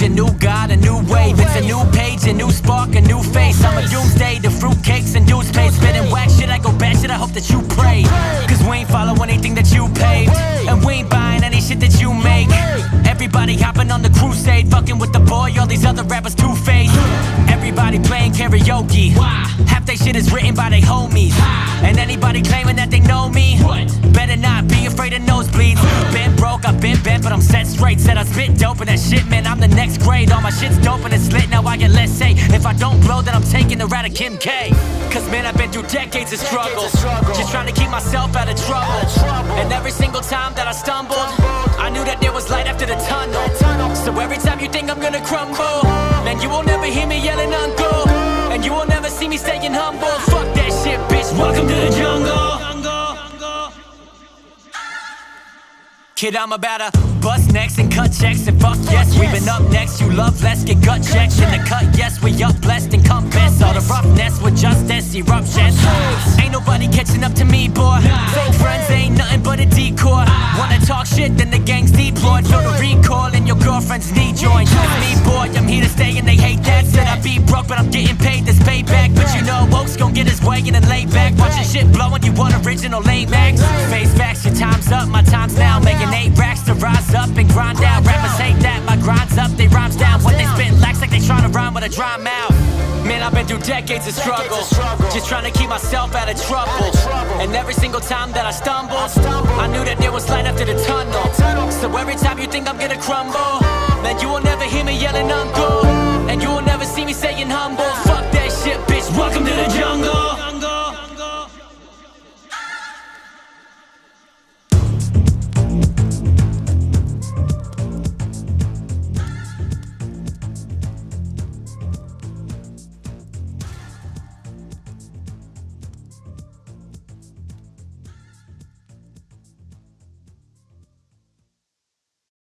age, a new god, a new wave. It's a new page, a new spark, a new face. I'm a doomsday, the fruitcakes and dudes pay. spitting whack shit, I go bad shit, I hope that you pray. Cause we ain't follow anything that you paved. And we ain't buying any shit that you make. Everybody hopping on the crusade, fucking with the boy, all these other rappers two-faced. Everybody playing karaoke. Why? They shit is written by they homies. And anybody claiming that they know me, better not be afraid of nosebleeds. Been broke, I've been bent, but I'm set straight. Said I spit dope and that shit, man, I'm the next grade. All my shit's dope and it's lit, now I get less say. If I don't blow, then I'm taking the rat of Kim K. Cause man, I've been through decades of struggle. Just trying to keep myself out of trouble. And every single time that I stumbled, I knew that there was light after the tunnel. So every time you think I'm gonna crumble, man, you will never hear me yelling uncle. And you will never see me staying humble. Fuck that shit, bitch. Welcome to the jungle. Kid, I'm about to bust necks and cut checks and fuck yes. We been up next, you love less, get gut checks in the cut. Yes, we up blessed and compass all the roughness with justice eruptions. Ain't nobody catching up to me, boy. Fake friends ain't nothing but a decoy. Wanna talk shit, then the gang's deployed. Feel the recoil and your girlfriend's knee joint. Me, boy, I'm here to stay and they hate that. Said I be broke, but I'm getting paid this payback. But you know, Oakes gon' get his way and then lay back. Watching shit blowing, you want original lame acts. Face facts, your time's up, my time's now. Making eight racks to rise up and grind out. Rappers hate that, my grind's up, they rhymes down. When they spit lax like they tryna rhyme with a dry mouth. Man, I've been through decades of struggle. Just trying to keep myself out of trouble. And every single time that I stumble, I knew that there was light after the tunnel. So every time you think I'm gonna crumble, Man, you will never hear me yelling I'm gold And you will never see me saying humble. Fuck that shit, bitch, welcome to the jungle.